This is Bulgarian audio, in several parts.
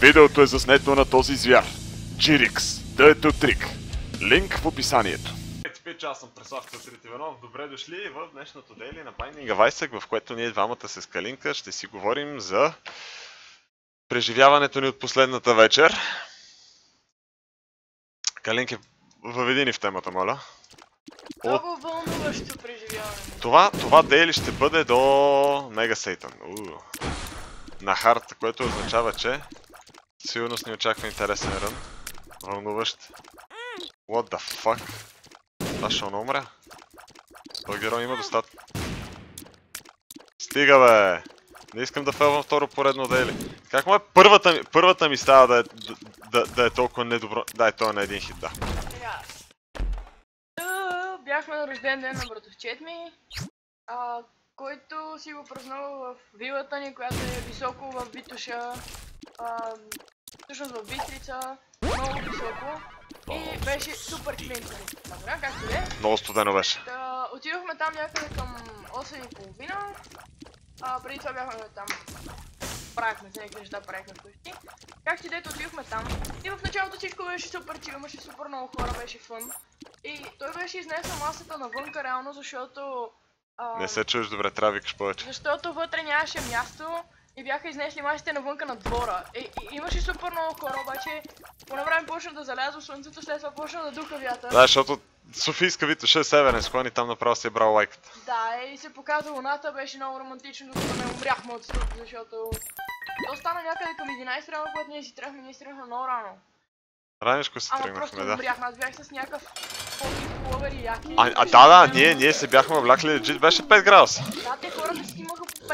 Видеото е заснето на този звяр. Джирикс, Дъето Трик. Линк в описанието. Пет аз съм Преслав Катрит Иванов. Добре дошли в днешното дейли на Binding Isaac, в което ние двамата с Калинка ще си говорим за преживяването ни от последната вечер. Калинке, въведи ни в темата, моля. Много вълнуващо преживяване. Това, това дейли ще бъде до Мега Сейтан. На хард, което означава, че сигурно ни очаква интересен рън. Вълнуващ. What the fuck? Това ще умря? Той герой има достатъчно. Стига бе! Не искам да фелвам второ поредно дейли. Как му е първата ми, първата ми става да е, да, да, да е толкова недобро... Дай, той е на един хит, да. Та, Бяхме на рожден ден на братовчет ми, а, който си го празнува в вилата ни, която е високо в Витуша, а, всъщност в Бистрица, много високо. И беше супер клинчен. Добре, както е. Много студено беше. Та, отидохме там някъде към 8.30. А, преди това бяхме там. Правихме се някакви неща, правихме вкъщи. Както и дето отидохме там. И в началото всичко беше супер чил, имаше супер много хора, беше фън. И той беше изнесъл масата навънка реално, защото... А, Не се чуеш добре, трябва да викаш повече. защото вътре нямаше място и бяха изнесли масите навънка на двора. И, и имаше супер много хора, обаче по време почна да залязва слънцето, след това почна да духа вятър. Да, защото Софийска Витоша е северен склон и там направо си е брал лайката. Да, и се показа луната, беше много романтично, докато не умряхме от студ, защото... То стана някъде към 11 рано, когато ние си тръгнахме, ние си тръгнахме много рано. Ранешко се Ама просто тръгнахме, да. умряхме, аз бях с някакъв пуловер и яки. А, а да, да, ние, ние се бяхме облякли легит, беше 5 градуса. Да, те хората си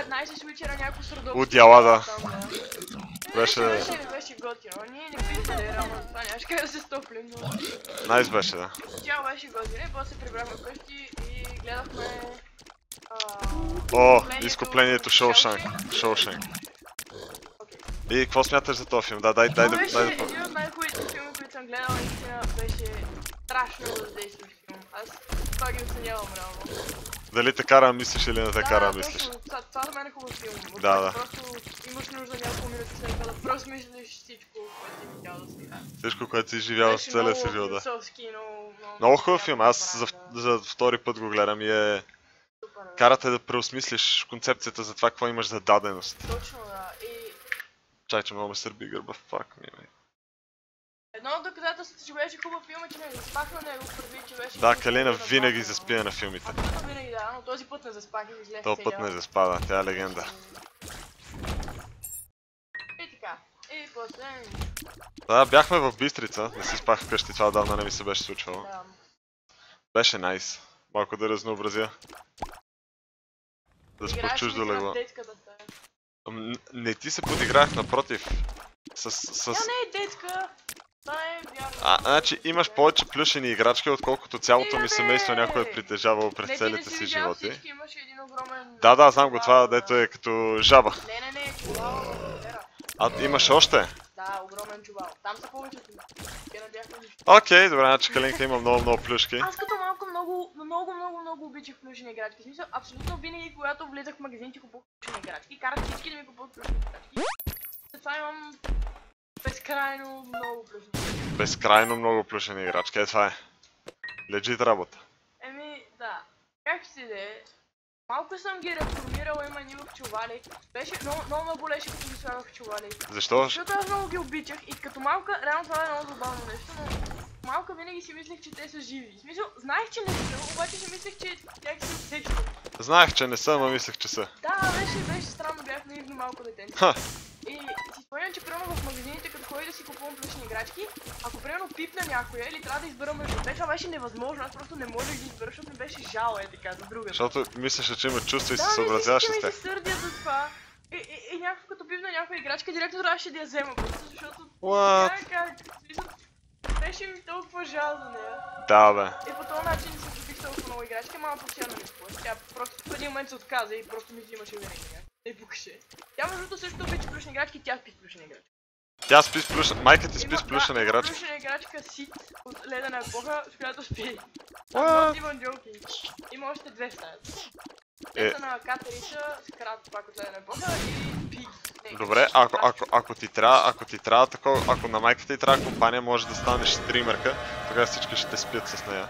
имаха по 15 свичера някакво средо. Удяла, да. Беше... Беше- Беше, готино. Ние не питали рано, това нямаше как да се стоплим, но... Найс беше, да. Тя беше готино и после се прибрахме вкъщи и гледахме... О, изкуплението Шоушанк. Шоушанк. И какво смяташ за този филм? Да, дай, дай Дай да... един от най-хубавите филми, които съм гледал, наистина беше страшно въздействащ филм. Аз това ги оценявам реално. Дали те кара да мислиш или не те кара да да, мислиш? точно, това, за мен е хубав филм. Да, да. Просто имаш нужда няколко минути след това да просто мислиш всичко, което ти видял да сега. Всичко, което си изживял с целия си живот, да. много... Хубав филм, аз за, втори път го гледам и е... Да. Карате да преосмислиш концепцията за това, какво имаш за даденост. Точно, да. И Чай, че много ме сърби гърба, фак ми, бе. едно от доказателството, че беше хубав филм че не заспах на него преди, че беше... Да, Калина винаги заспива на филмите. Абсолютно винаги, да, но този път не заспах и излезе Този път не заспада, тя е легенда. И така. И после... Да, бяхме в Бистрица, не си спах вкъщи, това отдавна не ми се беше случвало. Да. Беше найс. Малко да разнообразя. Да спа в Играеш чуждо легло. Не ти се подиграх, напротив. С, с... Тя не е детска. Е. А, значи имаш повече плюшени играчки, отколкото цялото ми семейство бе! някой е притежавал през целите си животи. Да, да, знам го това, чувал, дето е като жаба. Не, не, не, чувал в Ера. А, имаш още? Да, огромен чувал. Там са повечето. Окей, добре, значи Калинка има много, много плюшки. Аз като малко много, много, много, много обичах плюшени играчки. В смисъл, абсолютно винаги, когато влизах в магазин, ти купувах плюшени играчки. Карах всички да ми купуват плюшени играчки. След това имам безкрайно много плюшени. Безкрайно много плюшени играчки, е това е. Легит работа. Еми, да. Как си да е? Малко съм ги реформирала, има ни в чували. Беше, много, много ме болеше, като ги слагах в чували. Защо? Защото аз много ги обичах и като малка, реално това е много забавно нещо, но малка винаги си мислех, че те са живи. В смисъл, знаех, че не са, обаче си мислех, че тях са текстове. Знаех, че не съм, а мислех, че са. Да, беше, беше странно, бях наивно малко дете. И спомням, че примерно в магазините, като ходя да си купувам плюшни играчки, ако примерно пипна някоя или трябва да избера между две, това беше невъзможно, аз просто не можех да избера, защото ми беше жал, е така, за друга. защото мислеше, че има чувства и се Да, съобразяваше всички с ми тях. се сърдят за това. И, и, и някакво като пипна някоя играчка, директно трябваше да я взема, просто защото... What? Как, как, в смисъл, беше ми толкова жал за нея. Да, бе. И по този начин се купих толкова много играчки, ама постоянно ми купувах. Тя просто в един момент се отказа и просто ми взимаше винаги. Не пукаше. Тя между другото също обича плюшни играчки, тя спи с плюшни играчки. Тя спи с плюшна... Майка ти спи с плюшена да, има играчка. Плюшена играчка Сит от ледена епоха, с която спи. What? Even joking. Има още две стаята. Е. Ето на катерица, скрат пак от ледена епоха и пиг. Не, Добре, ако, ако, ако ти трябва, ако ти трябва такова, ако на майка ти трябва компания, може да станеш стримерка, тогава всички ще те спят с нея.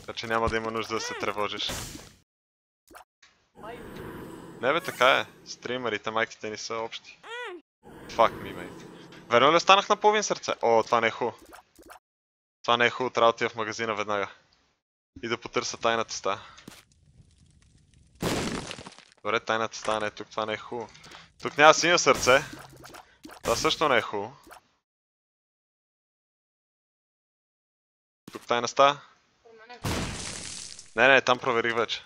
Така че няма да има нужда да се тревожиш. Не бе, така е. Стримерите, майките ни са общи. Fuck me, mate. Верно ли останах на половин сърце? О, това не е хубаво. Това не е хубаво, трябва да отида в магазина веднага. И да потърся тайната стая. Добре, тайната стая не е тук, това не е хубаво. Тук няма синьо сърце. Това също не е хубаво. Тук тайна промене. Не, не, там проверих вече.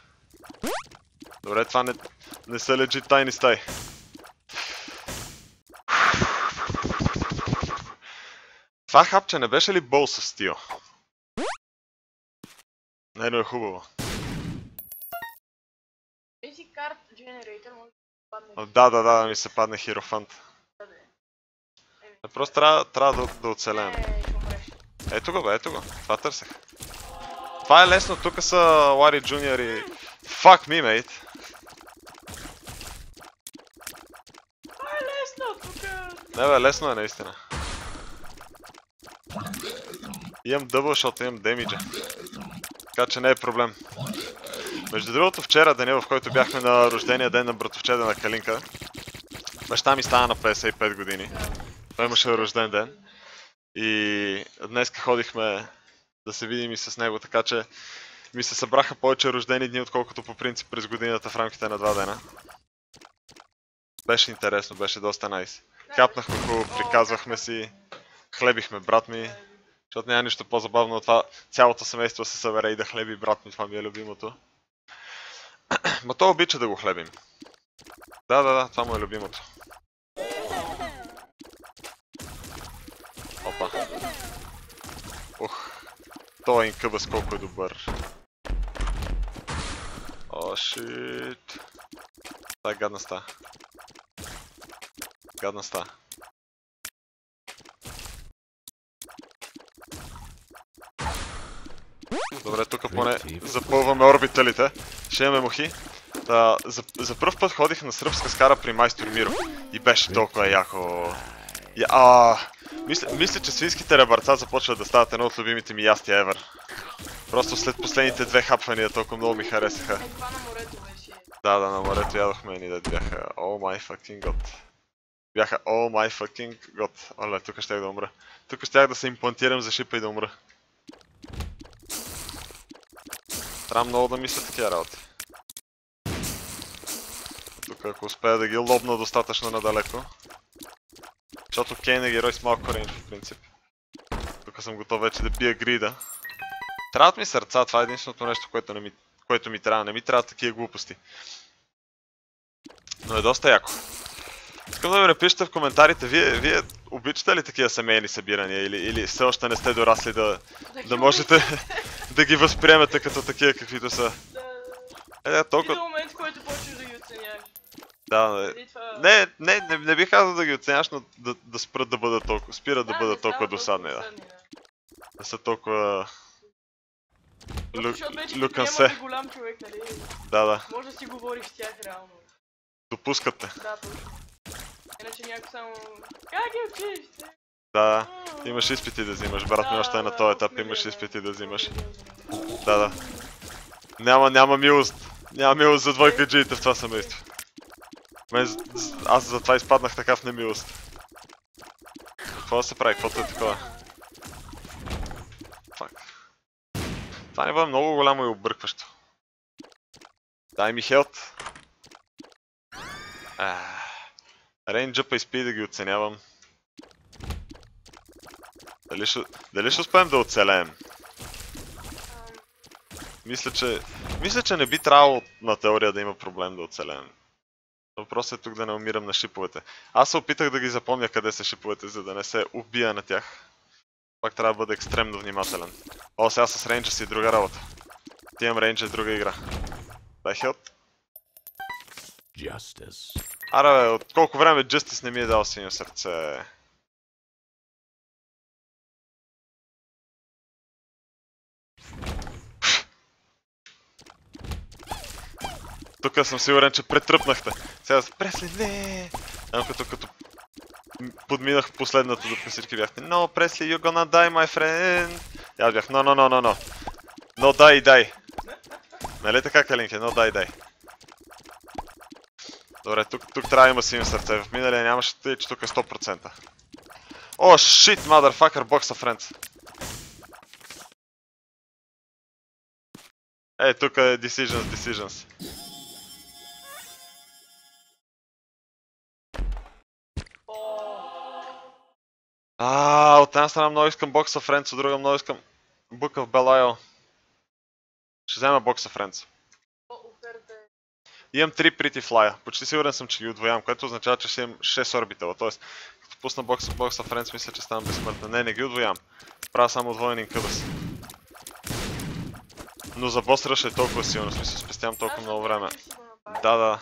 Добре, това не, не са лежи тайни стаи. Това хапче не беше ли бол с стил? Не, но е хубаво. Basic Card Generator може да падне. Да, да, да, ми се падне хирофант. Да, да. Е, Просто трябва, трябва да, да. Е, умреш. Ето го, бе, ето го. Това търсех. Това е лесно, тук са Лари Джуниор и... Fuck me, mate. Не бе, лесно е наистина. Имам дъбъл, защото имам демиджа. Така че не е проблем. Между другото, вчера, деня в който бяхме на рождения ден на братовчеда на Калинка, баща ми стана на 55 години. Той имаше рожден ден. И днес ходихме да се видим и с него, така че ми се събраха повече рождени дни, отколкото по принцип през годината в рамките на два дена. Беше интересно, беше доста найс. Хапнахме хубаво, приказвахме си, хлебихме брат ми, защото няма нищо по-забавно от това цялото семейство се събере и да хлеби брат ми, това ми е любимото. Ма той обича да го хлебим. Да, да, да, това му е любимото. Опа. Ух, той инкъбъс колко е добър. О, шит. Това е гадна ста. Гадна ста. Добре, тук поне запълваме орбиталите. Ще имаме мухи. Та, за, за първ път ходих на сръбска скара при майстор Миро. И беше толкова яко. Я, а, мисля, мисля, че свинските ребърца започват да стават едно от любимите ми ястия ever. Просто след последните две хапвания толкова много ми харесаха. Да, да, на морето ядохме и да бяха oh my fucking god. Бяха oh my fucking god. Оле, тук щях да умра. Тук щях да се имплантирам за шипа и да умра. Трябва много да мисля такива работи. Тук ако успея да ги лобна достатъчно надалеко. Защото Кейн е герой с малко рейндж в принцип. Тук съм готов вече да бия грида. Трябват ми сърца, това е единственото нещо, което, не ми, което ми трябва. Не ми трябват такива глупости. Но е доста яко. Искам да ми напишете в коментарите, вие, вие обичате ли такива семейни събирания или, или все още не сте дорасли да, да можете да ги възприемете като такива каквито са. Да... Е, И толкова... до момент, в който почваш да ги оценяваш. Да, не, Преди това... не, не, не, не бих казал да ги оценяваш, но да, да спрат да бъдат толкова, спират да, не бъдат толкова досадни, да. да. Да са толкова... Лю, люкан се. голям човек, нали? Да, да. Може да си говориш с тях реално. Допускат те. Да, точно. Иначе някой само... Как ги учиш? Да, да. Имаш изпити да взимаш, брат ми още е на този етап, имаш изпити да взимаш. Да, да. Няма, няма милост. Няма милост за двойка джиите в това семейство. Мен, аз затова изпаднах така в немилост. Какво да се прави? Каквото е такова? Фак. Това не бъде много голямо и объркващо. Дай ми хелт. Рейнджъпа и спи да ги оценявам. Дали ще, дали ще успеем да оцелеем? Мисля, че... Мисля, че не би трябвало на теория да има проблем да оцелеем. Въпросът е тук да не умирам на шиповете. Аз се опитах да ги запомня къде са шиповете, за да не се убия на тях. Пак трябва да бъда екстремно внимателен. О, сега с рейнджа си друга работа. Ти имам е друга игра. Дай хелп. Justice. Аре бе, от колко време Justice не ми е дал синьо сърце. тук съм сигурен, че претръпнахте. Сега с Пресли, не! Ама като, като подминах последната, докато всички бяхте. No, Пресли, you're gonna die, my friend. И аз бях, no, no, no, no, no. No, die, die. Нали така, Калинке? No, die, die. Добре, тук, тук трябва да има синьо сърце. В миналия нямаше тъй, че тук е 100%. О, shit, motherfucker, box of friends. Е, тук е decisions, decisions. А, от една страна много искам Box of Friends, от друга много искам Book of Belial. Ще взема Box of. Имам 3 Pretty Fly. Почти сигурен съм, че ги отвоявам, което означава, че ще имам 6 орбитала. Тоест, като пусна Box of Friends, мисля, че ставам безсмъртен. Не, не ги отвоявам. Правя само отвоен инкъбъс. Но за бос ръш е толкова силно, смисъл спестявам толкова много време. Да, да.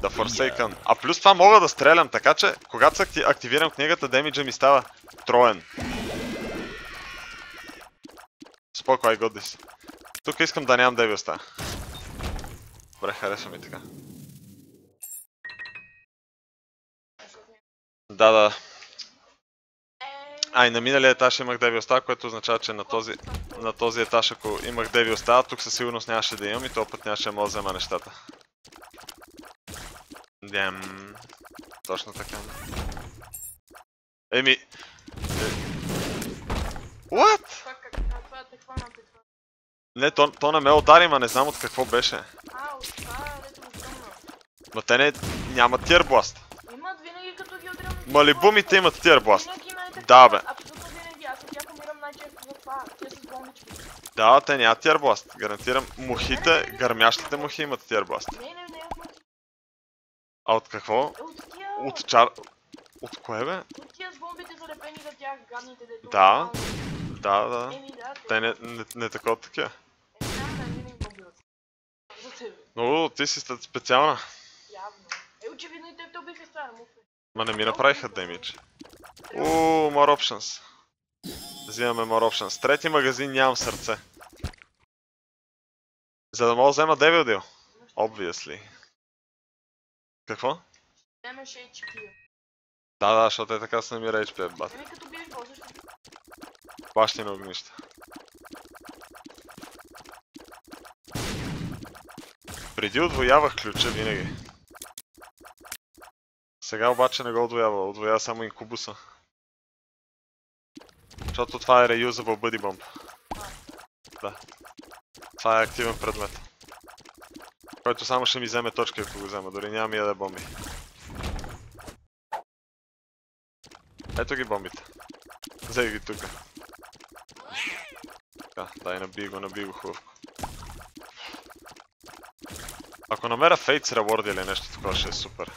Да Forsaken. А плюс това мога да стрелям, така че когато се акти- активирам книгата, демиджа ми става троен. Споко, I got this. Тук искам да нямам девилста. Добре, харесва ми така. Да, да. А, и на миналия етаж имах девилста, което означава, че на този, на този етаж, ако имах девилста, тук със сигурност нямаше да имам и този път нямаше да мога да взема нещата. Дем. Точно така. Еми... е- What? Не, то, то не ме удари, ма не знам от какво беше. А, от това, дето спомня. Но те не... нямат тир бласт. Имат винаги като ги удрям. Малибумите имат тир бласт. Винаги най-така. Да, бе. Абсолютно винаги. Аз от тях умирам най-често това. Те с бомбички. Да, те нямат тир бласт. Гарантирам, мухите, гърмящите мухи имат тир бласт. Не, не, не, А от какво? от тия... От чар... От кое бе? От тия с бомбите залепени за тях, гадните, дето... Да. нормално. Да, да. Еми, да, Те не, не, не такова такива. Е, знам, да, винаги бомби от За тебе, Но ти си специална. явно. Е, очевидно и те те убиха стара муфа. Ма не ми направиха демидж. Ууу, more options. Взимаме more options. Трети магазин нямам сърце. За да мога да взема Devil Deal. Obviously. Какво? Вземеш HP. Да, да, защото е така се намира HP, бат. Еми, като биеш бос, Бащи на огнища. Преди отвоявах ключа винаги. Сега обаче не го отвоява, отвоява само инкубуса. Защото това е reusable buddy bomb. Да. Това е активен предмет. Който само ще ми вземе точка, ако го взема, дори няма ми яде бомби. Ето ги бомбите. Взех ги тука. Така, дай наби го, наби го хубаво. Ако намеря Fates Reward или нещо такова ще е супер.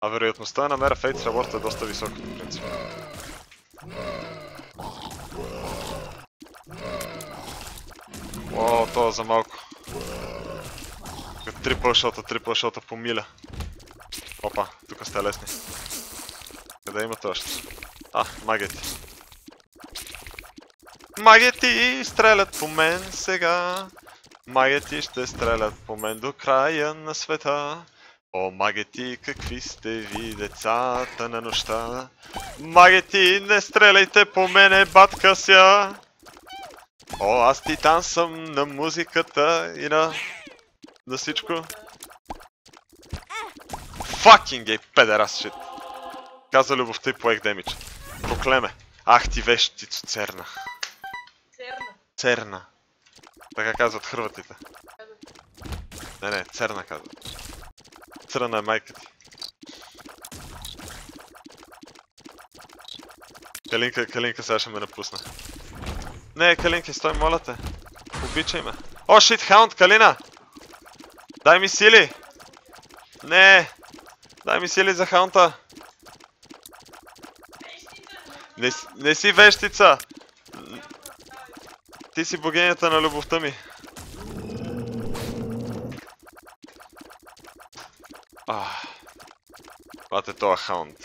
А вероятността да намеря Fates Reward е доста висока, по принцип. О, то е за малко. Трипъл шота, трипъл шота по миля. Опа, тук сте лесни. Къде имате още? А, магети. Магети стрелят по мен сега. Магети ще стрелят по мен до края на света. О, магети, какви сте ви децата на нощта? Магети, не стреляйте по мене, батка ся! О, аз титан съм на музиката и на... на всичко. Fucking гей, педерас шит. Каза любовта и поех демидж. Проклеме. Ах ти церна. Церна. Церна. Така казват хрватите. Не, не, церна казват. Црна е майка ти. Калинка, Калинка сега ще ме напусна. Не, Калинки, стой, моля те. Обичай ме. О, шит, хаунд, Калина! Дай ми сили! Не! Дай ми сили за хаунта! Не, не си вещица! Ти си богинята на любовта ми. Ах. Бате тоя хаунд.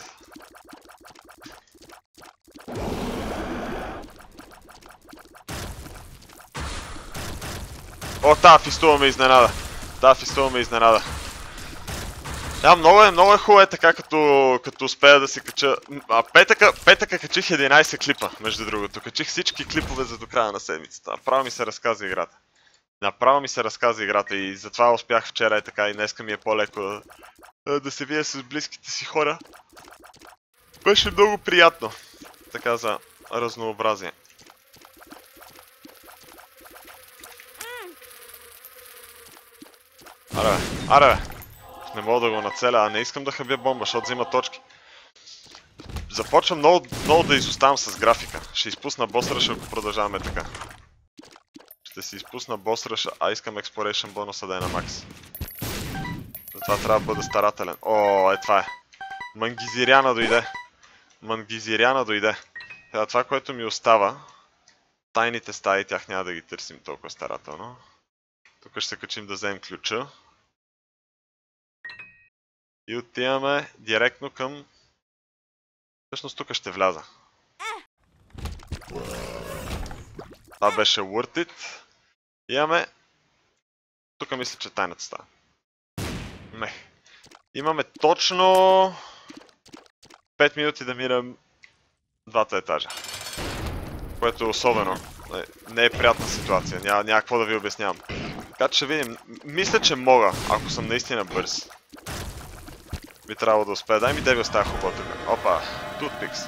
О, тази фистула ме изненада. Тази фистула ме изненада. Да, много е, много е хубаво е така, като, като успея да се кача. А петъка, петъка качих 11 клипа, между другото. Качих всички клипове за до края на седмицата. Направо ми се разказа играта. Направо ми се разказа играта и затова успях вчера и така и днеска ми е по-леко да, се вия с близките си хора. Беше много приятно. Така за разнообразие. Аре, аре. Не мога да го нацеля, а не искам да хабя бомба, защото взима точки. Започвам много, много да изоставам с графика. Ще изпусна босръш, ако продължаваме така. Ще си изпусна босръш, а искам exploration бонуса да е на макс. Затова трябва да бъда старателен. О, е това е. Мангизиряна дойде. Мангизиряна дойде. Сега това, което ми остава, тайните стаи, тях няма да ги търсим толкова старателно. Тук ще се качим да вземем ключа. И отиваме директно към... Всъщност тук ще вляза. Това беше worth it. Имаме... Тук мисля, че тайната става. Не. Имаме точно... 5 минути да мирам двата етажа. Което е особено. Не е приятна ситуация, няма, няма какво да ви обяснявам. Така че ще видим. Мисля, че мога, ако съм наистина бърз. Би трябвало да успея. Дай ми деви остава хубаво тук. Опа, тутпикс.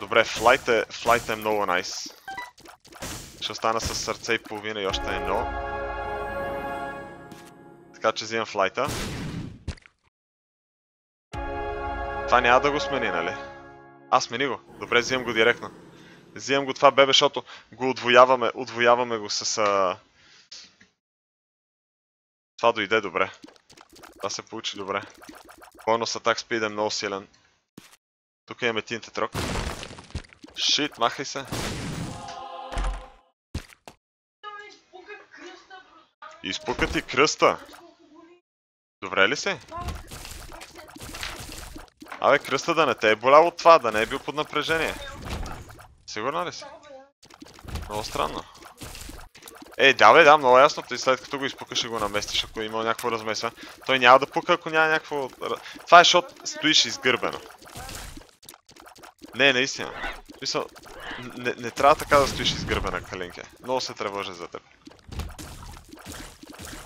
Добре, флайт е, флайт е много найс. Ще остана с сърце и половина и още едно. Така че взимам флайта. Това няма да го смени, нали? Аз смени го. Добре, взимам го директно. Взимам го това бебе, защото го отвояваме, отвояваме го с... А... Това дойде добре. Това се получи добре. Бонус атак спид е много силен. Тук имаме тинтет рок. Шит, махай се. Изпука ти кръста. Добре ли си? Абе, кръста да не те е болял от това, да не е бил под напрежение. Сигурна ли си? Много странно. Е, да бе, да, много ясно. Ти след като го изпукаш и го наместиш, ако има някакво размесване. Той няма да пука, ако няма някакво... Това е, защото стоиш изгърбено. Не, наистина. Мисъл, не, не трябва така да стоиш изгърбена, Калинке. Много се тревожа за теб.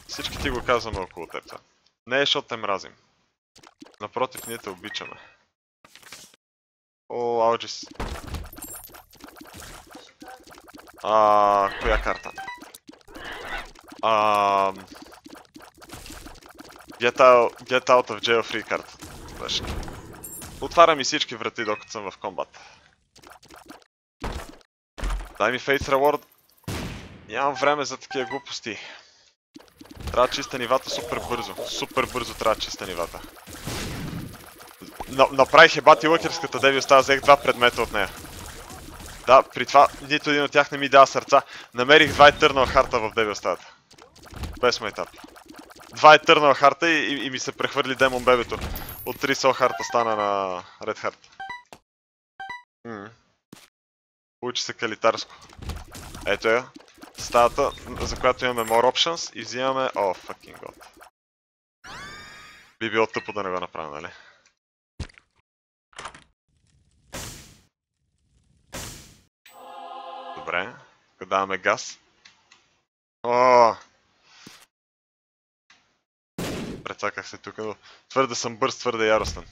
Всички ти го казваме около теб. Това. Не е, защото те мразим. Напротив, ние те обичаме. О, Ауджис. А, коя карта? А, get, out, get out of jail free карта. Беше. Отваря ми всички врати, докато съм в комбат. Дай ми Face Reward. Нямам време за такива глупости. Трябва да чиста нивата супер бързо. Супер бързо трябва да чиста нивата. Направих ебати лъкерската деви, остава взех два предмета от нея. Да, при това нито един от тях не ми дава сърца. Намерих два етърнал харта в деви остата. Без етап. Два етърнал харта и, и, и, ми се прехвърли демон бебето. От 3 сол харта стана на Red Heart. Получи се калитарско. Ето я. Стаята, за която имаме more options и взимаме... О, oh, fucking god. Би било тъпо да не го направя, нали? Добре. Даваме газ. О! Прецаках се тук, но твърде съм бърз, твърде яростен.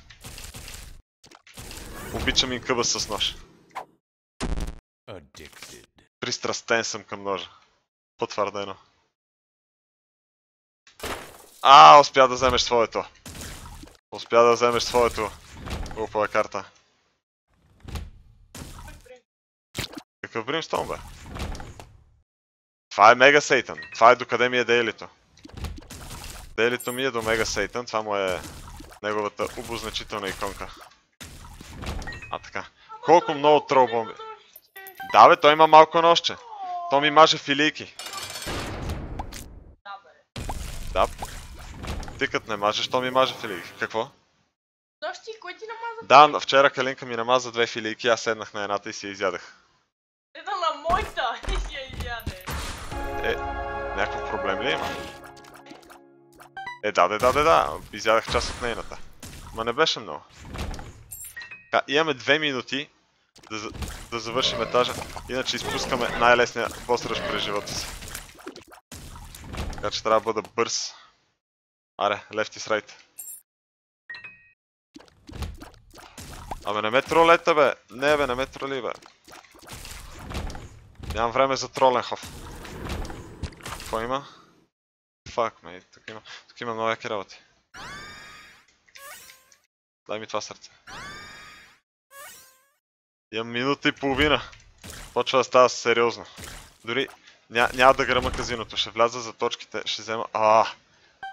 Обичам инкъба с нож. Пристрастен съм към ножа. Потвърдено. А, успя да вземеш своето. Успя да вземеш своето. Глупава карта. Какъв бримстон бе? Това е Мега Сейтън. Това е докъде ми е дейлито. Дейлито ми е до Мега Сейтън. Това му е неговата обозначителна иконка. А така. Колко много трол бомби. Да бе, той има малко нощче. То ми маже филийки. Да. Ти като не мажеш, то ми маже филийки. Какво? Нощи, кой ти намаза? Да, вчера Калинка ми намаза две филийки, аз седнах на едната и си я изядах. Една на моята и си я изяде. Е, някакъв проблем ли има? Е, да, да, да, да, да. Изядах част от нейната. Ма не беше много. Така, имаме две минути да, да завършим етажа, иначе изпускаме най-лесния бос ръж през живота си. Така че трябва да бъда бърз. Аре, left is right. Абе, не ме тролете, бе! Не, бе, не ме троли, бе. Нямам време за троленхов. Какво има? Фак, ме, тук има, тук има много яки работи. Дай ми това сърце. Имам минута и половина. Почва да става сериозно. Дори ня, няма да гръма казиното. Ще вляза за точките. Ще взема... А,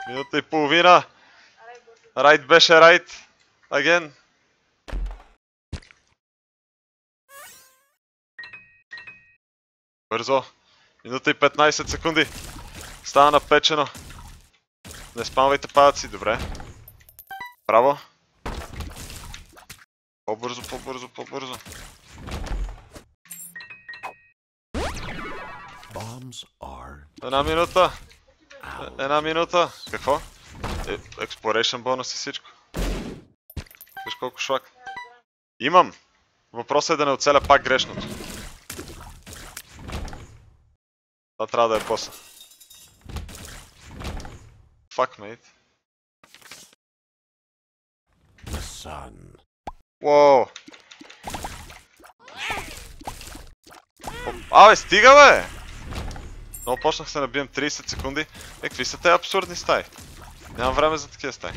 минута и половина! Райт беше райт. Аген. Бързо. Минута и 15 секунди. Става напечено. Не спамвайте паяци, добре. Браво. По-бързо, по-бързо, по-бързо. Една минута. Е- Една минута. Какво? Е, Exploration бонус и всичко. Виж колко шлак. Имам. Въпросът е да не оцеля пак грешното. Това трябва да е боса. Fuck, mate. the sun. О, Абе, стига бе! Много почнах се набием 30 секунди. Е, какви са те абсурдни стаи? Нямам време за такива стаи.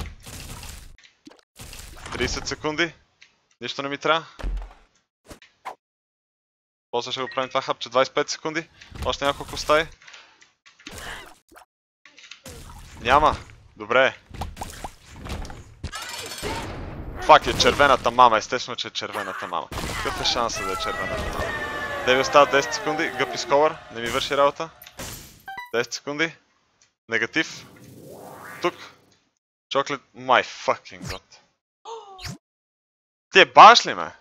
30 секунди. Нищо не ми трябва. После ще го правим това хапче 25 секунди. Още няколко стаи. Няма. Добре. Фак е червената мама, естествено, че е червената мама. Какъв е шансът да е червената мама? Те ви остават 10 секунди, гъпи сколър, не ми върши работа. 10 секунди. Негатив. Тук. Chocolate, my fucking god. Ти е баваш ли ме?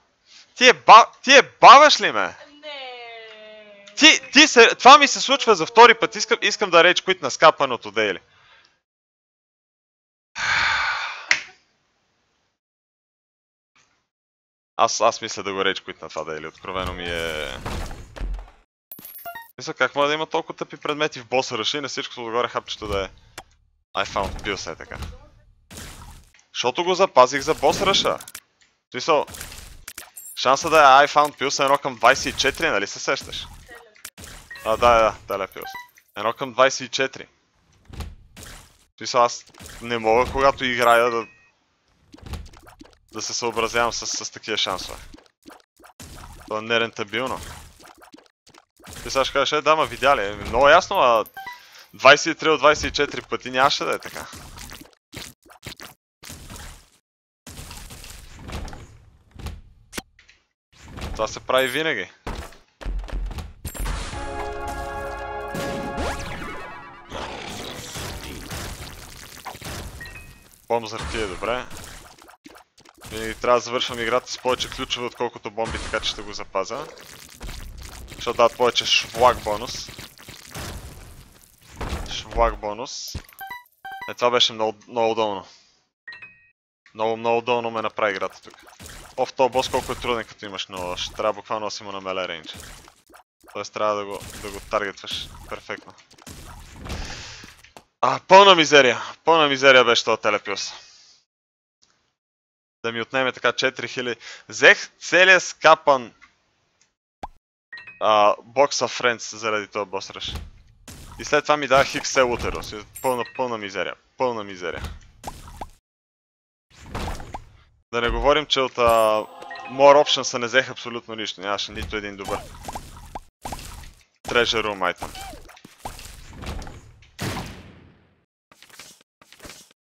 Ти е ба... Ти е баваш ли ме? Ти, ти се... Това ми се случва за втори път. Искам, искам да речь квит на скапаното дейли. Аз, аз мисля да го речь квит на това дейли. Откровено ми е... Мисля, как може да има толкова тъпи предмети в боса и на всичкото догоре хапчето да е... I found pills е така. Защото го запазих за бос ръша. Смисъл... Шанса да е I found pills е едно към 24, нали се сещаш? А, да, да, телепилс. Едно към 24. В смисъл, аз не мога, когато играя да... да се съобразявам с, с такива шансове. Това е нерентабилно. Ти сега ще кажеш, е, да, ма видя ли? Еми, Много ясно, а 23 от 24 пъти нямаше да е така. Това се прави винаги. Бомбзър ти е добре. Винаги трябва да завършвам играта с повече ключове, отколкото бомби, така че ще го запазя. Защото дадат повече швлак бонус. Швлак бонус. Е, това беше много, много удобно. Много, много удобно ме направи играта тук. О, в този бос колко е труден като имаш много. Ще трябва буквално да си му на меле рейндж. Тоест трябва да го, да го таргетваш перфектно. А, пълна мизерия. Пълна мизерия беше този телепилс. Да ми отнеме така 4000. Взех целия скапан а, бокса Friends заради този бос ръш. И след това ми дава Хиксел Утерос. Пълна, пълна мизерия. Пълна мизерия. Да не говорим, че от а, More Options не взех абсолютно нищо. Нямаше нито един добър. Treasure Room item.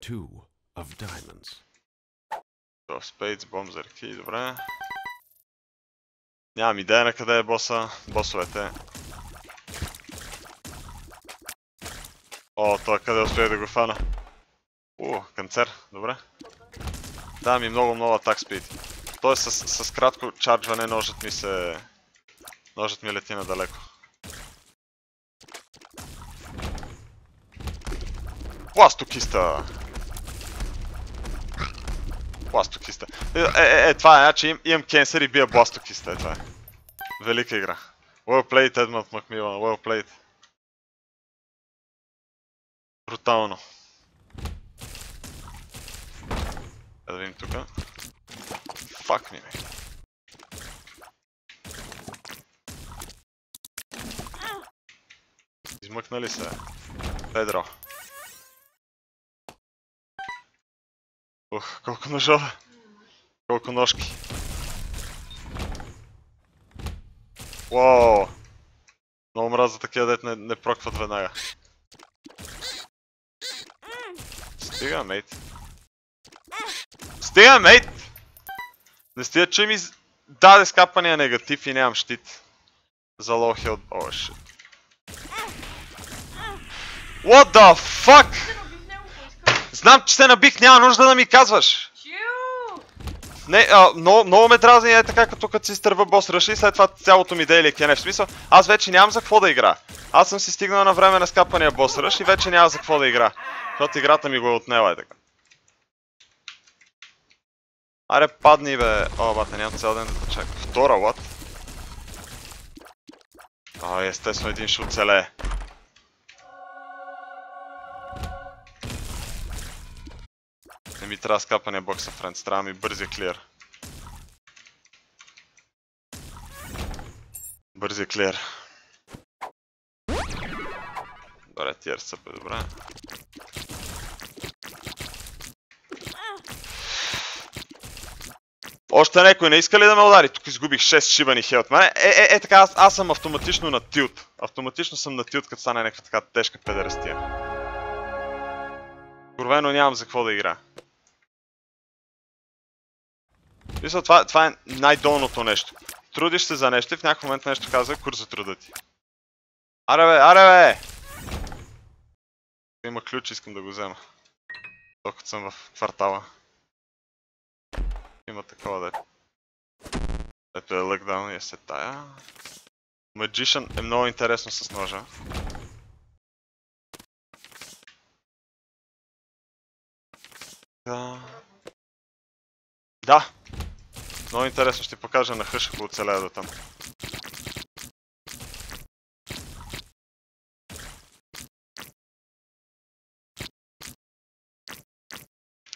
Two of diamonds. То, Spades, Bombs, Key, добре. Нямам идея на къде е боса, босовете. О, той къде успях да го фана. О, канцер, добре. Да ми много много атак спид. Тоест с, с кратко чарджване ножът ми се... Ножът ми лети надалеко. Пластокиста! Бластокиста. Е, е, е, това е, значи им, имам кенсър и бия бластокиста, е това е. Велика игра. Well played, Edmund Macmillan, well played. Брутално. Е да видим тука. Фак ми, бе. Измъкнали се. Педро. Ух, колко ножове. Колко ножки. Уау. Много мраза такива дет не, не прокват веднага. Стига, мейт. Стига, мейт! Не стига, че ми даде скапания негатив и нямам щит. За лоу хилд. О, шит. What the fuck? Се набих него, ако искаш. Знам, че се набих, няма нужда да ми казваш. Не, а, много, много ме дразни е така, като като си изтърва бос и след това цялото ми дейли е в смисъл. Аз вече нямам за какво да игра. Аз съм си стигнал на време на скапания бос ръш и вече няма за какво да игра. Защото играта ми го е отнела е така. Аре, падни бе. О, бате, нямам цял ден да чакам. Втора, what? О, естествено един ще оцелее. Ми трябва скапания бокса, френдс. Трябва ми бързия клир. Бързия клир. Добре, тиер съпе, добре. Още някой не иска ли да ме удари? Тук изгубих 6 шибани хелт. Мене, е, е, е, така, аз, аз съм автоматично на тилт. Автоматично съм на тилт, като стане някаква така тежка педерастия. Откровено нямам за какво да игра. Мисля, това, това е най-долното нещо. Трудиш се за нещо и в някакъв момент нещо казва курс за труда ти. Аре бе, аре бе! Има ключ, искам да го взема. Докато съм в квартала. Има такова да е. Ето е лъкдаун и е се тая. Magician е много интересно с ножа. Да. Да! Много интересно ще покажа на хъш, ако оцеля до там.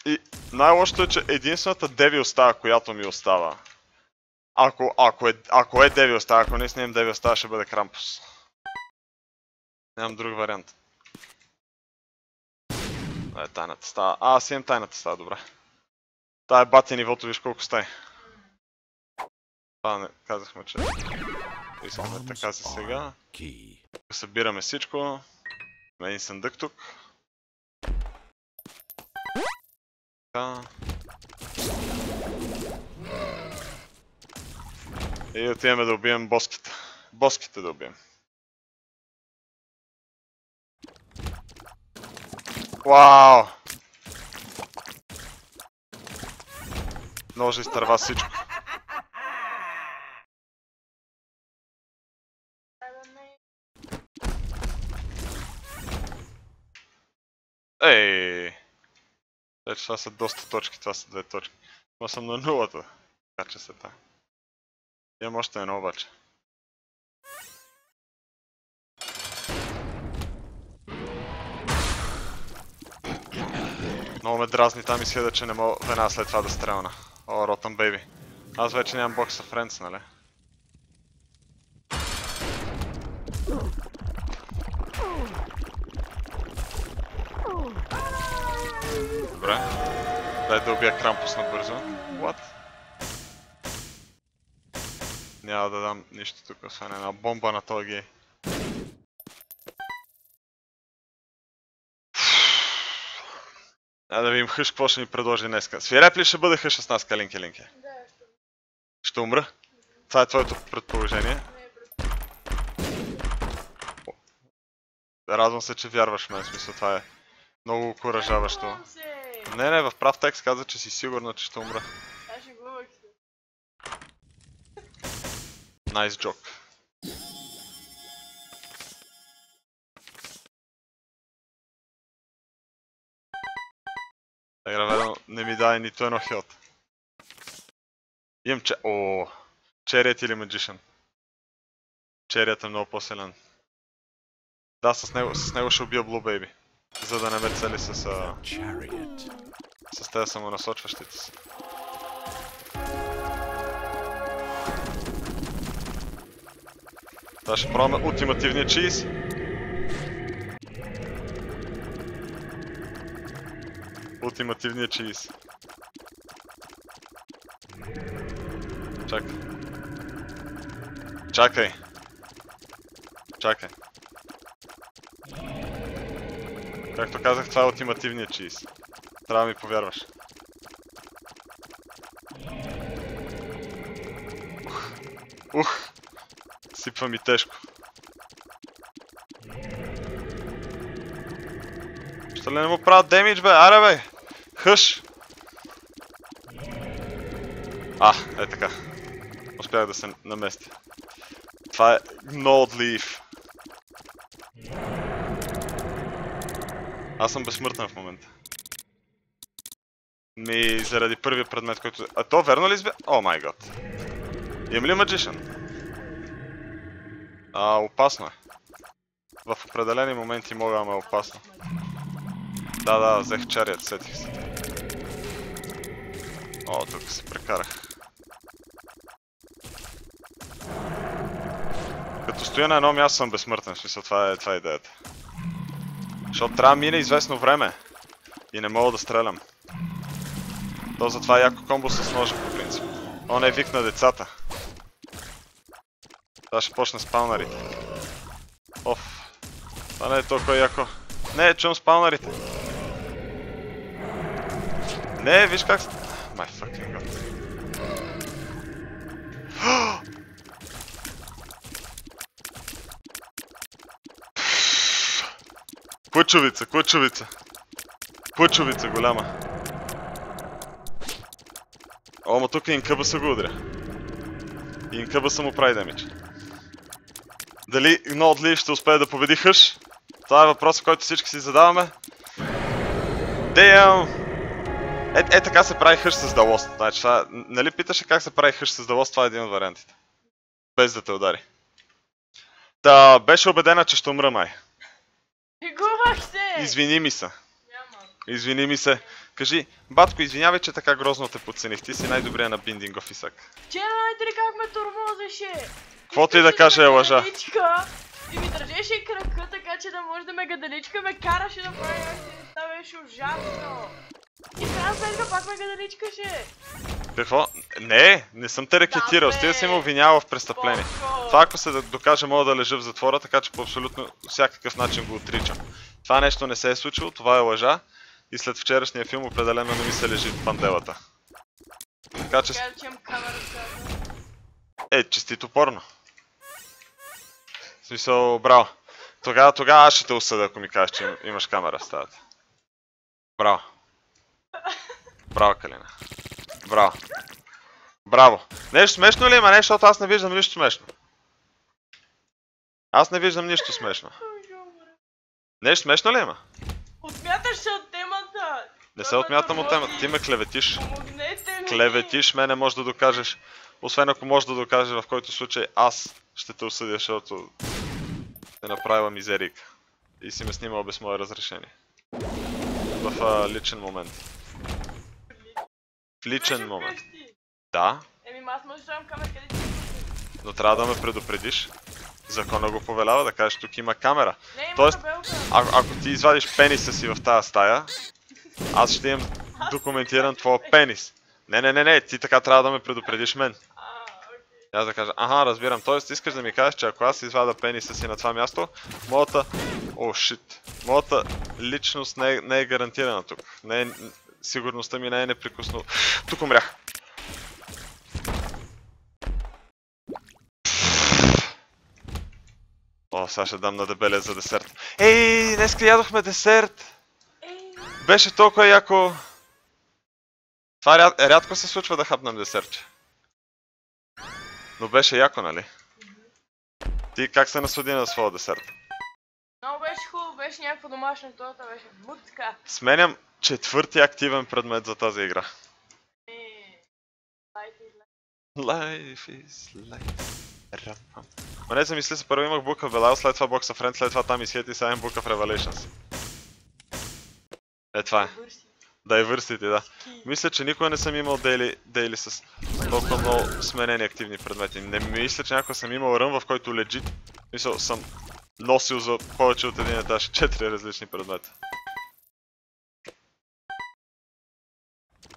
И най-лошото е, че единствената деви остава, която ми остава. Ако, ако, е, ако е деви остава, ако не снимам деви остава, ще бъде Крампус. Нямам друг вариант. Е тайната става. А, аз имам тайната става, добре. Тая бати нивото, виж колко стае. Това не казахме, че искаме така за сега. Събираме всичко. Един съндък тук. Така. И отиваме да убием боските. Боските да убием. Вау! Ножа изтърва всичко. Ей! Вече това са доста точки, това са две точки. Но съм на нулата. Така се та. Имам още едно обаче. Много ме дразни там и следа, че не мога веднага след това да стрелна. О, Ротън Бейби. Аз вече нямам бокса Френдс, нали? Добре. Дай да убия Крампус набързо. What? Няма да дам нищо тук, освен една бомба на този гей. А да видим хъш какво ще ни предложи днеска. Свиреп ли ще бъде хъш с нас, Калинки Линки? Да, ще Ще умра? Това е твоето предположение. Радвам се, че вярваш в мен, в смисъл това е много окоръжаващо. Радвам се! Не, не, в прав текст каза, че си сигурна, че ще умра. Аз шегувах се. Nice joke. не ми дай нито едно хилт. Имам че... О, черият или Magician. Черият е много по-силен. Да, с него, с него ще убия Blue Baby. За да не ме цели с, а, Chariot. С тези самонасочващите се. Сега ще пробваме ултимативния чиз. Ултимативния чиз. Чакай. Чакай. Чакай. Както казах, това е ултимативният чиз. Трябва да ми повярваш. Ух. Ух. Сипва ми тежко. Ще ли не му правят демидж, бе? Аре, бе! Хъш! А, е така. Успях да се наместя. Това е Node Leaf. Аз съм безсмъртен в момента. Ми, заради първия предмет, който... А то верно ли избя? О май гад. Имам ли Magician? А, опасно е. В определени моменти мога да ме е опасно. Да, да, взех чарият, сетих се. О, тук се прекарах. Като стоя на едно място съм безсмъртен, в смисъл това е, това е идеята. Защото трябва да мине известно време. И не мога да стрелям. То затова е яко комбо с ножа по принцип. Он е вик на децата. Сега ще почне спаунарите. Оф. Това не е толкова яко. Не, чувам спаунарите. Не, виж как... My fucking god. Кучовица, кучовица. Кучовица голяма. О, ма тук инкъба са го удря. Инкъба са му прави демидж. Дали Нод Ли ще успее да победи Хъш? Това е въпросът, който всички си задаваме. Damn! Е, е така се прави хъш с Далост. Значи, това, нали питаше как се прави хъш с Далост? Това е един от вариантите. Без да те удари. Та, беше убедена, че ще умра май. Фигувах се! Извини ми се. Няма. Извини ми се. Кажи, батко, извинявай, че така грозно те подцених. Ти си най-добрия на биндингов Исак. Че знаете ли как ме тормозеше? Каквото и да каже е лъжа. И ми държеше крака, така че да може да ме гаделичка ме караше да прави някакви неща, беше ужасно. И крайна сметка пак ме гаделичкаше. Какво? Не, не съм те рекетирал. Да, Стига си бе. ме обвинявал в престъпление. Това ако се да- докаже, мога да лежа в затвора, така че по абсолютно всякакъв начин го отричам. Това нещо не се е случило, това е лъжа. И след вчерашния филм определено не ми се лежи в панделата. Така че, е, честито порно. В смисъл, браво. Тогава, тогава аз ще те осъда, ако ми кажеш, че им- имаш камера в стаята. Браво. Браво, Калина. Браво. Браво. Нещо смешно ли има? Не, защото аз не виждам нищо смешно. Аз не виждам нищо смешно. Нещо смешно ли има? Отмяташ от! Не се отмятам от темата. Ти ме клеветиш. Клеветиш, мене може да докажеш. Освен ако можеш да докажеш, в който случай аз ще те осъдя, защото е направила мизерика. И си ме снимал без мое разрешение. В а, личен момент. В личен Беше момент. Да, Еми, аз може да камера къде ти но трябва да ме предупредиш. Закона го повелява да кажеш, тук има камера. Не, има Тоест, табелка. А, ако ти извадиш пениса си в тази стая, аз ще имам документиран твоя пенис. Не, не, не, не, ти така трябва да ме предупредиш мен. И Аз да кажа, аха, разбирам. Тоест, искаш да ми кажеш, че ако аз извада пениса си на това място, моята... О, шит. Моята личност не е, не е гарантирана тук. Не е... Сигурността ми не е неприкосно... Тук умрях. О, сега ще дам на дебелия за десерт. Ей, днес ядохме десерт! Беше толкова яко... Това ряд, рядко се случва да хапнем десертче. Но беше яко, нали? Ти как се наслади на своя десерт? много беше хубаво, беше някаква домашна, това беше мутка. Сменям четвърти активен предмет за тази игра. Е. Life is life. Ма не замисли се, първо имах Book of Belial, след това Box of Friends, след това там изхет и сега имам Book of Revelations. Е, това е. Diversity, да. Мисля, че никога не съм имал дейли, дейли с толкова много сменени активни предмети. Не мисля, че някога съм имал рън, в който legit, мисъл, съм носил за повече от един етаж 4 различни предмета.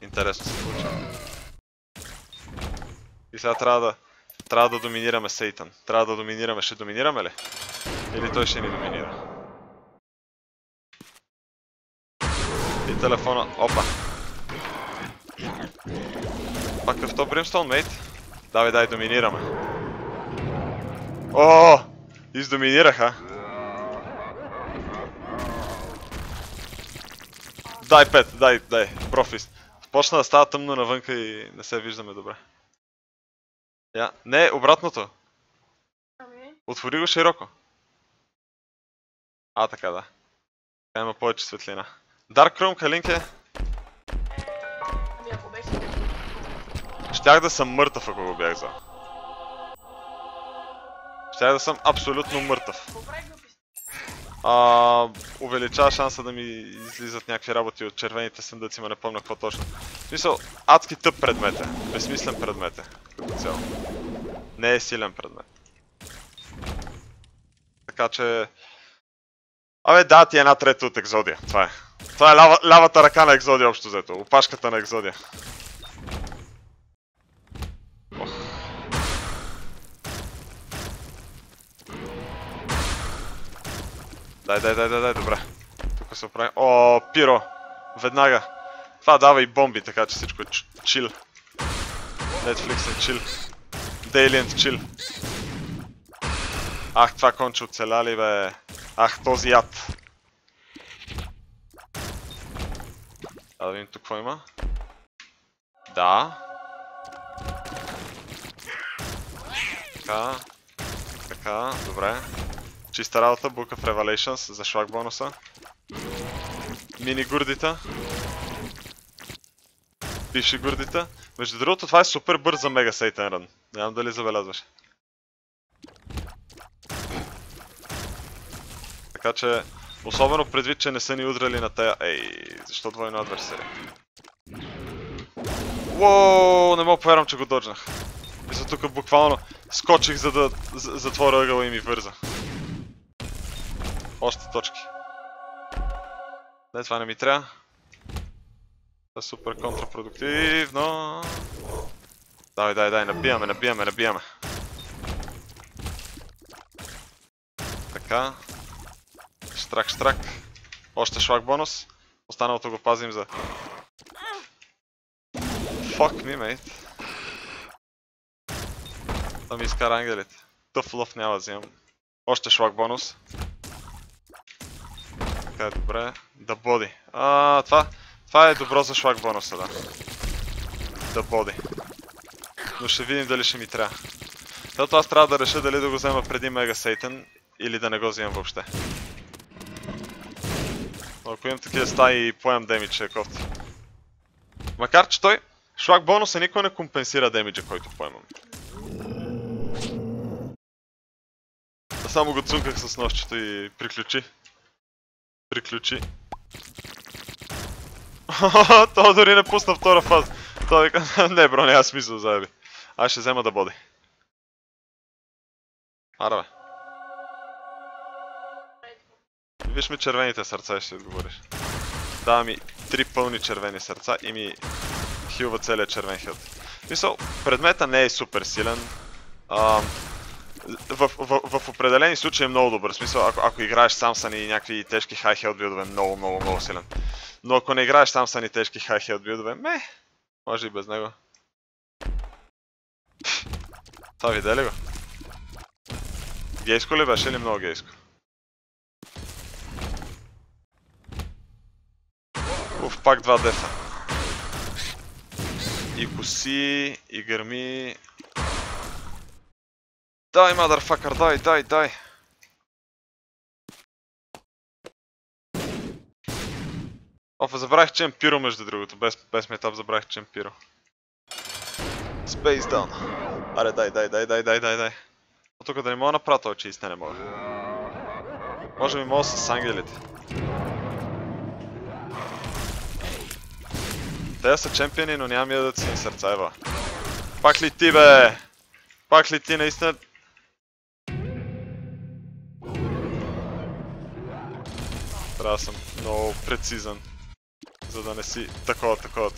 Интересно се получава. И сега трябва да, трябва да доминираме Сейтан. Трябва да доминираме. Ще доминираме ли? Или той ще ни доминира? Телефона. Опа. Пак в то Бримстон, мейт. Давай, дай, доминираме. О! Издоминираха. Дай 5, дай, дай. Профис. Почна да става тъмно навънка и не се виждаме добре. Я. Не, обратното. Отвори го широко. А, така да. Така има повече светлина. Dark Chrome, Калинке. ами ако беше... Щях да съм мъртъв, ако го бях взел. Щях да съм абсолютно мъртъв. А, увеличава шанса да ми излизат някакви работи от червените съндъци, ма не помня какво точно. В смисъл, адски тъп предмет е. Безсмислен предмет е. Като цяло. Не е силен предмет. Така че... Абе, да, ти е една трета от Екзодия. Това е. Това е лява, лявата ръка на Екзодия, общо взето. Опашката на Екзодия. Дай, дай, дай, дай, дай, добре. Тук се оправи. О, пиро! Веднага. Това дава и бомби, така че всичко е чил. Netflix е чил. Daily чил. Ах, това конче оцеляли, бе. Ах, този яд. А да видим тук какво има. Да. Така. Така, добре. Чиста работа, Book of Revelations за шлаг бонуса. Мини гурдита. Бивши гурдита. Между другото, това е супер бърз за Мега Сейтен Рън. Не знам дали забелязваш. Така че, особено предвид, че не са ни удрали на тая... Ей, защо двойно адверсари? Уоу, не мога повярвам, че го доджнах. Мисля, тук буквално скочих, за да за- затворя ъгъла и ми върза. Още точки. Не, това не ми трябва. Е супер контрапродуктивно. Дай, дай, дай, набиваме, набиваме, набиваме. Така. Штрак, штрак. Още шлак бонус. Останалото го пазим за... Fuck me, mate. Да ми изкара ангелите. Тъф лъв няма да взимам. Още шлак бонус. Така е добре. Да боди. А, това, е добро за шлак бонуса, да. Да боди. Но ще видим дали ще ми трябва. Защото аз трябва да реша дали да го взема преди Мега Сейтън или да не го взимам въобще. Ако имам такива стаи и поем демидж, е кофти. Макар че той, шлак бонуса никога не компенсира демиджа, който поемам. Само го цунках с нощчето и приключи. Приключи. Това дори не пусна втора фаза. Той вика, не бро, няма смисъл заеби. Аз ще взема да боди. Ара бе. Виж ми червените сърца и ще отговориш. Дава ми три пълни червени сърца и ми хилва целият червен хилд. Мисъл, предмета не е супер силен. Ам, в, в, в определени случаи е много добър. Смисъл, ако, ако играеш Самсън и някакви тежки хай хелд билдове, много, много, много силен. Но ако не играеш Самсън и тежки хай хелд билдове, ме, може и без него. Това видя ли го? Гейско ли беше или много гейско? Уф, пак два дефа. И коси, и гърми, Дай, motherfucker, дай, дай, дай. Офа, забравих, че имам пиро между другото. Без, без метап забравих, че имам пиро. Space down. Аре, дай, дай, дай, дай, дай, дай, дай. От тук да не мога направя този чист, не, не мога. Може би мога с ангелите. Те са чемпиони, но нямам я да си сърца, ева. Пак ли ти, бе? Пак ли ти, наистина? Трябва да съм много прецизен, за да не си такова, такова.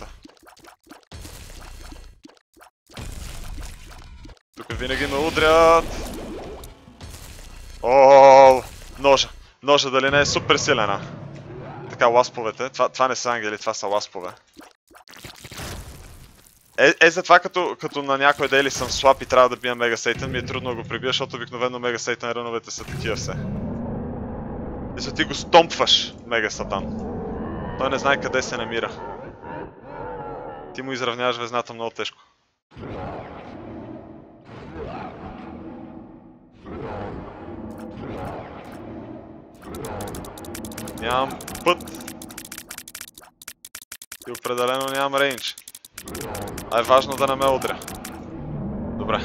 Тук винаги ме удрят. О, ножа. Ножа дали не е супер силена. Така, ласповете. Това, това не са ангели, това са ласпове. Е, е затова като, като на някой дели съм слаб и трябва да бия Мега Сейтън, ми е трудно да го прибия, защото обикновено Мега Сейтън ръновете са такива все. Мисля, ти го стомпваш, Мега Сатан. Той не знае къде се намира. Ти му изравняваш везната много тежко. Нямам път. И определено нямам рейндж. А е важно да не ме удря. Добре.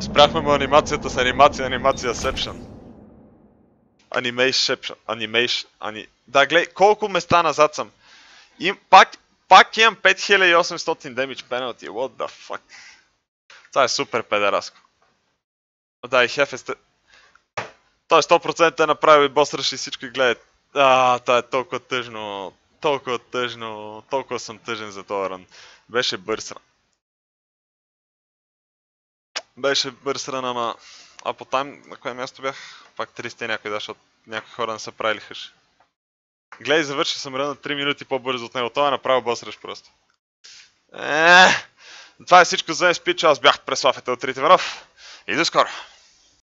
Спряхме му анимацията с анимация, анимация Сепшън. Animation, Animation, ани... Да, гледай, колко места назад съм. Им, пак, пак имам 5800 damage penalty, what the fuck. Това е супер педераско. Да, и хеф е сте... Той 100% е направил и бос и всички гледат. А, това е толкова тъжно. Толкова тъжно. Толкова съм тъжен за този ран. Беше бърз ран. Беше бърз ран, ама... А по тайм на кое място бях? Пак 300 някой, да, защото някои хора не са правили хъш. Гледай, завърши съм рана 3 минути по-бързо от него. Това е направил бос ръж просто. Еее! Това е всичко за днес, пич. Аз бях Преслав Етел Тритеванов. И до скоро!